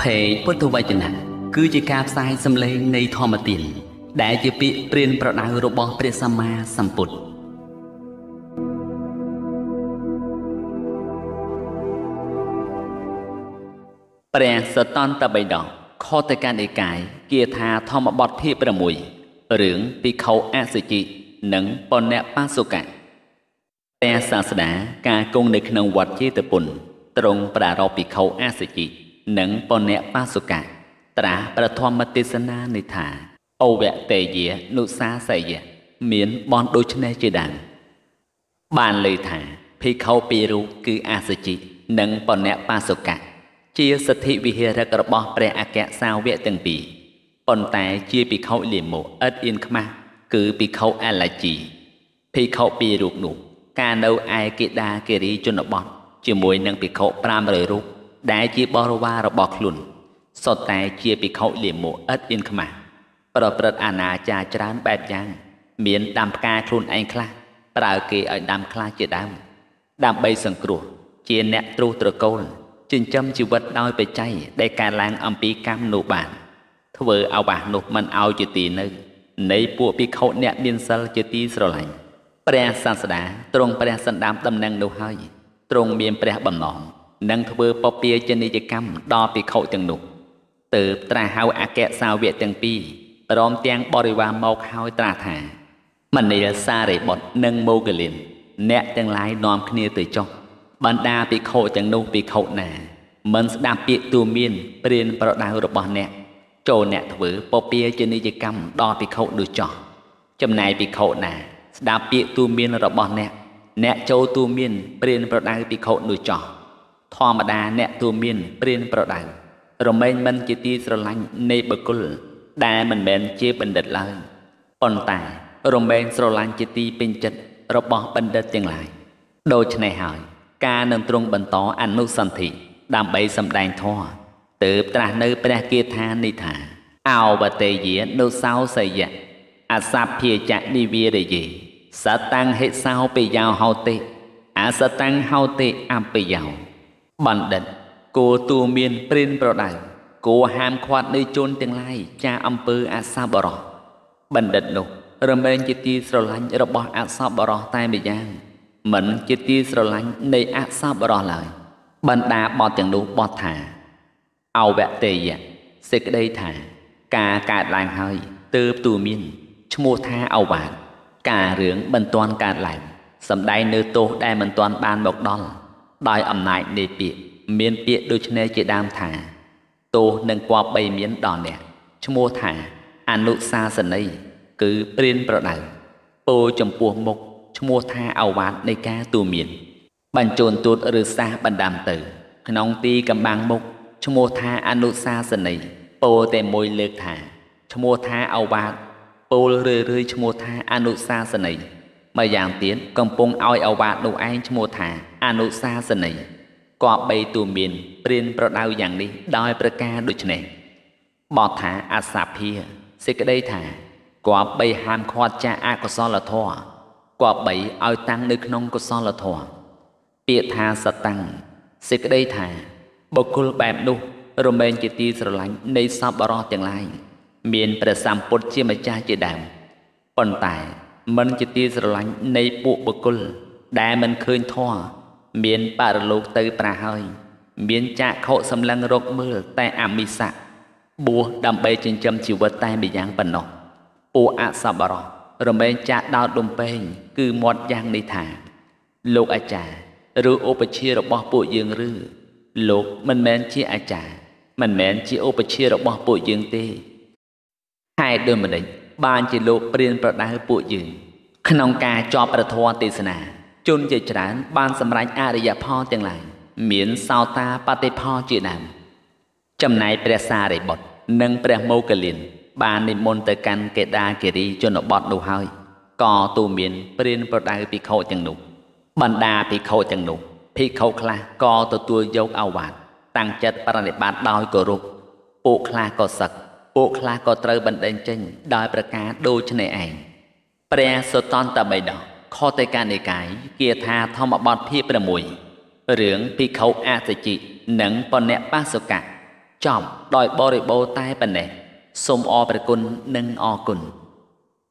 ភេកពុទ្ធវចនៈគឺជាការផ្សាយសម្លេងនៃធម្មទានដែលជាពាក្យព្រានប្រដៅរបស់ព្រះសម្មាសម្ពុទ្ធព្រះសតន្តបិដកខតកានិកាយគាថាធម្មបទទី6រឿងពិខុអសុជិនិងបនៈបាសុកៈព្រះសាស្តាការគង់នៅក្នុងវត្តចេតពុនទ្រង់ប្រារព្ធពិខុអសុជិ និងបនៈបាសុកៈត្រាស់ប្រធមទេសនានិថាអវតេយានុសាសយៈមានបនដូចនេះជាដើមបានលើថាភិក្ខុពីររូបគឺអាសជិនិងបនៈបាសុកៈជាសទ្ធិវិហារករបស់ព្រះអគ្គសាវកទាំងពីរប៉ុន្តែជាភិក្ខុលាមកឥតអៀនខ្មាស់គឺភិក្ខុអាឡាជីភិក្ខុពីររូបនោះ ការនៅឯកេដាគិរីជនបទជាមួយនឹងភិក្ខុ500រូប ដែលជាបរិវាររបស់ខ្លួនសុទ្ធតែជាភិក្ខុលាមកឥតអៀនខ្មាស់ប្រព្រឹត្តអនាចារច្រើនបែបយ៉ាង មានដាំផ្កាខ្លួនឯងខ្លះប្រើគេឲ្យដាំខ្លះជាដើមដើម្បីសង្គ្រោះ ជាអ្នកទ្រុសត្រកូលចិញ្ចឹមជីវិតដោយបច្ច័យដែលកើតឡើងអំពីកម្មនោះបាន ធ្វើឲ្យបាសនោះមិនឲ្យជាទីនៅ នៃពួកភិក្ខុអ្នកមានសិលជាទីស្រឡាញ់ព្រះសាស្តាទ្រង់ព្រះសន្តាមដំណឹងនោះហើយទ្រង់មានព្រះបំណង និងធ្វើពពាជនីយកម្មដល់ភិក្ខុទាំងនោះទើបត្រាស់ហៅអគ្គសាវកទាំងពីរព្រមទាំងបរិវារមកហើយត្រាស់ថាមនាលសារីបុត្រនិងមោគលិន អ្នកទាំងឡាយនាំគ្នាទៅចុះបណ្ដាភិក្ខុទាំងនោះភិក្ខុណាមិនស្ដាប់ពាក្យទូមានព្រានប្រដៅរបស់អ្នកចូលអ្នកធ្វើពពាជានិយកម្មដល់ភិក្ខុនោះចោះចំណែកភិក្ខុណាស្ដាប់ពាក្យទូមានរបស់អ្នកអ្នកចូលទូមានព្រានប្រដៅភិក្ខុនោះចោះ ធម្មតាអ្នកទូមានព្រានប្រដៅរមែងមិនជាទីស្រឡាញ់នៃបុគ្គលដែលមិនមែនជាបណ្ឌិតឡើយប៉ុន្តែរមែងស្រឡាញ់ជាទីពេញចិត្តរបស់បណ្ឌិតទាំងឡាយដូច្នេះហើយ ការនឹងទ្រង់បន្តអនុសន្ធិដើម្បីសម្ដែងធម៌ទើបត្រាស់នៅព្រះគាថានេះថាអោបតេយានុសោសយៈអសភាចនិវិរយេសតាំងហិសោបិយោហោតិអសតាំងហោតិអបិយោ បណ្ឌិតគោទូមានព្រិនប្រដៅគួហាមឃាត់នៃជនទាំងឡាយចាអំពើអសប្បុរសបណ្ឌិតនោះរមែងជាទីស្រឡាញ់របស់អសប្បុរសតែម្យ៉ាង មិនជាទីស្រឡាញ់នៃអសប្បុរសឡើយបណ្ដាបទទាំងនោះបទថាអវតេយៈសេចក្តីថា ការកើតឡើងហើយទើបទូមានឈ្មោះថាអវាទការរឿងមិនទាន់កើតឡើងសំដែងនៅទោសដែលមិនទាន់បានមកដល់ ដោយអំណាចនៃពាក្យមានពាក្យដូចនេះជាដើមថាទោសនឹងគប្បីមានដល់អ្នកឈ្មោះថាអនុសាសនីគឺព្រានប្រដៅពោចំពោះមុខឈ្មោះថាអវាទនៃការទូមាន បញ្ជូនទូតឬសាសបណ្ដាំទៅ ក្នុងទីកំបាំងមុខឈ្មោះថាអនុសាសនីពោតែមួយលើកថាឈ្មោះថាអវាទពោលរឿយរឿយឈ្មោះថាអនុសាសនី ម្យ៉ាងទៀតកំពុងឲ្យអវាទនោះឯងឈ្មោះថា អនុសាសនីគប្បីទូមានព្រានប្រដៅយ៉ាងនេះដោយប្រការដូចនេះបទថាអសភាសេចក្តីថាគប្បីហាមឃាត់ចាអកុសលធម៌គប្បីឲ្យតាំងនៅក្នុងកុសលធម៌ពាក្យថាសតាំងសេចក្តីថាបុគ្គលបែបនោះរមែងជាទីស្រឡាញ់នៃសពបរោះទាំងឡាយមានព្រះសម្ពុទ្ធជាម្ចាស់ជាដើមប៉ុន្តែ មិនជាទីស្រឡាញ់នៃពួកបុគ្គលដែលមិនឃើញធម៌មានបរលោកទៅប្រាហើយ មានចាក់ខុសម្លឹងរកមើលតែអមិសៈបួសដើម្បីចិញ្ចឹមជីវិតតែម្យ៉ាងប៉ុណ្ណោះពួកអសបរោះរមែងចាក់ដោតលំពេងគឺមាត់យ៉ាងនេះថា លោកអាចារ្យឬឧបជារបស់ពួកយើងឬលោកមិនមែនជាអាចារ្យមិនមែនជាឧបជារបស់ពួកយើងទេហេតុដូចម្ដេច បានជាលោកព្រានប្រដៅពួកយើងក្នុងការជាប់ប្រធរទេសនាជនជាច្រើនបានសម្រេចអរិយផលទាំងឡាយមានសោតាបតិផលជាដើមចំណែកព្រះសារីបុត្រនិងព្រះមោគលាន បាននិមន្តទៅកាន់កេដាគិរីជនបទនោះហើយក៏ទូមានព្រានប្រដៅភិក្ខុទាំងនោះបណ្ដាភិក្ខុទាំងនោះភិក្ខុខ្លះក៏ទទួលយកអវាទតាំងចិត្តប្រណិប័តដោយគោរពពួកខ្លះក៏សឹក ពួកខ្លះក៏ត្រូវបណ្ដេញចេញដោយប្រការដូចនេះឯងព្រះសុតន្តបិដកខតេកានិកាយគាថាធម្មបទភាព6រឿងភិក្ខុអសជិនិងបនៈបាសុកៈចប់ដោយបរិបូរណ៍តែប៉ុណ្ណេះសូមអរព្រះគុណនិងអរគុណ